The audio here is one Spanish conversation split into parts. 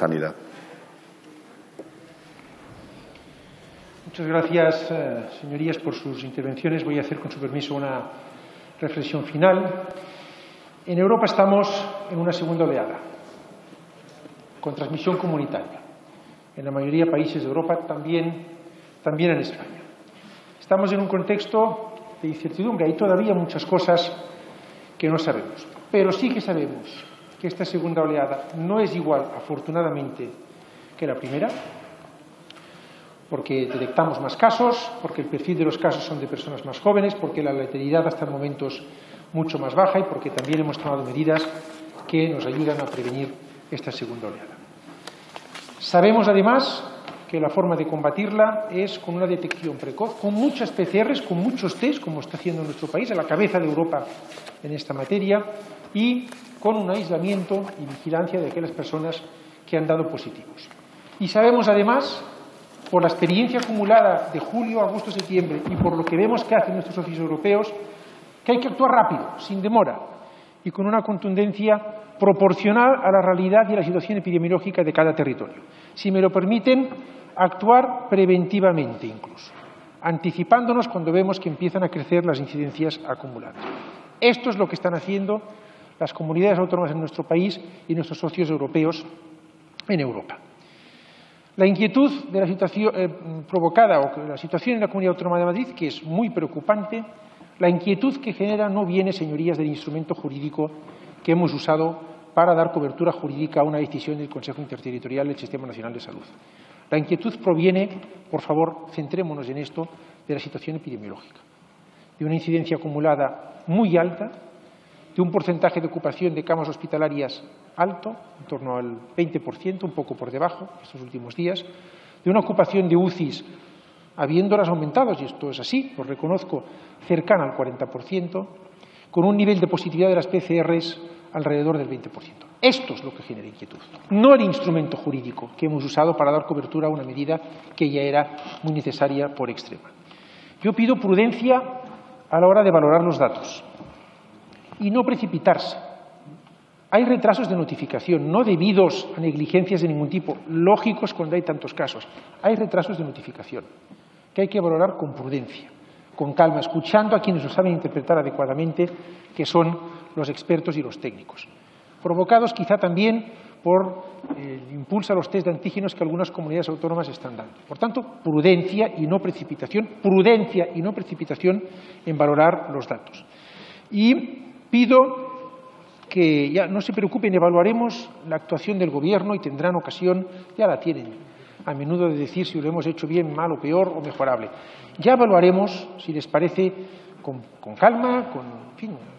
Sanidad. Muchas gracias, eh, señorías, por sus intervenciones. Voy a hacer, con su permiso, una reflexión final. En Europa estamos en una segunda oleada, con transmisión comunitaria. En la mayoría de países de Europa, también, también en España. Estamos en un contexto de incertidumbre. Hay todavía muchas cosas que no sabemos. Pero sí que sabemos que esta segunda oleada no es igual, afortunadamente, que la primera, porque detectamos más casos, porque el perfil de los casos son de personas más jóvenes, porque la letalidad hasta el momento es mucho más baja y porque también hemos tomado medidas que nos ayudan a prevenir esta segunda oleada. Sabemos, además, que la forma de combatirla es con una detección precoz, con muchas PCRs, con muchos test, como está haciendo nuestro país, a la cabeza de Europa en esta materia, y con un aislamiento y vigilancia de aquellas personas que han dado positivos. Y sabemos, además, por la experiencia acumulada de julio, agosto, septiembre y por lo que vemos que hacen nuestros socios europeos, que hay que actuar rápido, sin demora y con una contundencia proporcional a la realidad y a la situación epidemiológica de cada territorio. Si me lo permiten, actuar preventivamente incluso, anticipándonos cuando vemos que empiezan a crecer las incidencias acumuladas. Esto es lo que están haciendo las comunidades autónomas en nuestro país y nuestros socios europeos en Europa. La inquietud de la situación eh, provocada o la situación en la Comunidad Autónoma de Madrid, que es muy preocupante, la inquietud que genera no viene, señorías, del instrumento jurídico que hemos usado para dar cobertura jurídica a una decisión del Consejo Interterritorial del Sistema Nacional de Salud. La inquietud proviene, por favor, centrémonos en esto, de la situación epidemiológica, de una incidencia acumulada muy alta, de un porcentaje de ocupación de camas hospitalarias alto, en torno al 20%, un poco por debajo estos últimos días, de una ocupación de UCIs habiéndolas aumentado, y esto es así, lo reconozco, cercana al 40%, con un nivel de positividad de las PCRs alrededor del 20%. Esto es lo que genera inquietud, no el instrumento jurídico que hemos usado para dar cobertura a una medida que ya era muy necesaria por extrema. Yo pido prudencia a la hora de valorar los datos y no precipitarse. Hay retrasos de notificación, no debidos a negligencias de ningún tipo, lógicos cuando hay tantos casos. Hay retrasos de notificación que hay que valorar con prudencia, con calma, escuchando a quienes lo saben interpretar adecuadamente, que son los expertos y los técnicos. Provocados quizá también por el impulso a los test de antígenos que algunas comunidades autónomas están dando. Por tanto, prudencia y no precipitación, prudencia y no precipitación en valorar los datos. Y Pido que ya no se preocupen, evaluaremos la actuación del Gobierno y tendrán ocasión, ya la tienen, a menudo de decir si lo hemos hecho bien, mal o peor o mejorable. Ya evaluaremos, si les parece, con, calma, con,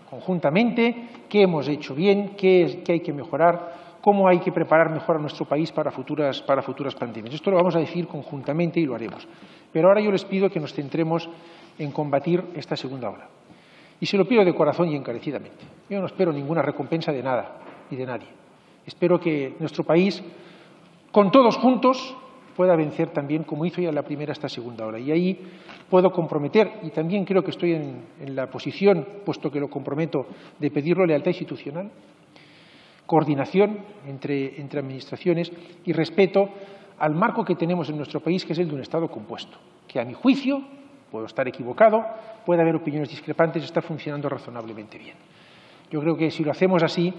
conjuntamente, qué hemos hecho bien, qué, qué, hay que mejorar, cómo hay que preparar mejor a nuestro país para futuras pandemias. Esto lo vamos a decir conjuntamente y lo haremos. Pero ahora yo les pido que nos centremos en combatir esta segunda ola. Y se lo pido de corazón y encarecidamente. Yo no espero ninguna recompensa de nada ni de nadie. Espero que nuestro país, con todos juntos, pueda vencer también, como hizo ya la primera, esta segunda hora. Y ahí puedo comprometer, y también creo que estoy en, la posición, puesto que lo comprometo, de pedirlo lealtad institucional, coordinación entre, entre administraciones y respeto al marco que tenemos en nuestro país, que es el de un Estado compuesto, que a mi juicio puedo estar equivocado, puede haber opiniones discrepantes, está funcionando razonablemente bien. Yo creo que si lo hacemos así,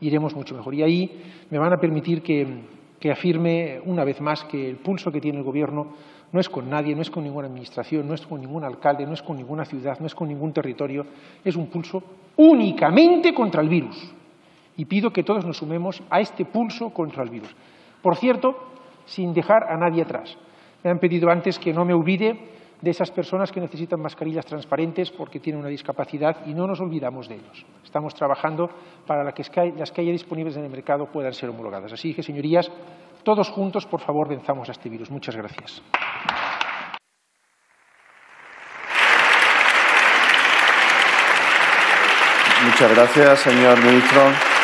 iremos mucho mejor. Y ahí me van a permitir que, afirme una vez más que el pulso que tiene el Gobierno no es con nadie, no es con ninguna administración, no es con ningún alcalde, no es con ninguna ciudad, no es con ningún territorio, es un pulso únicamente contra el virus. Y pido que todos nos sumemos a este pulso contra el virus. Por cierto, sin dejar a nadie atrás. Me han pedido antes que no me olvide de esas personas que necesitan mascarillas transparentes porque tienen una discapacidad y no nos olvidamos de ellos. Estamos trabajando para que las que haya disponibles en el mercado puedan ser homologadas. Así que, señorías, todos juntos, por favor, venzamos a este virus. Muchas gracias. Muchas gracias, señor ministro.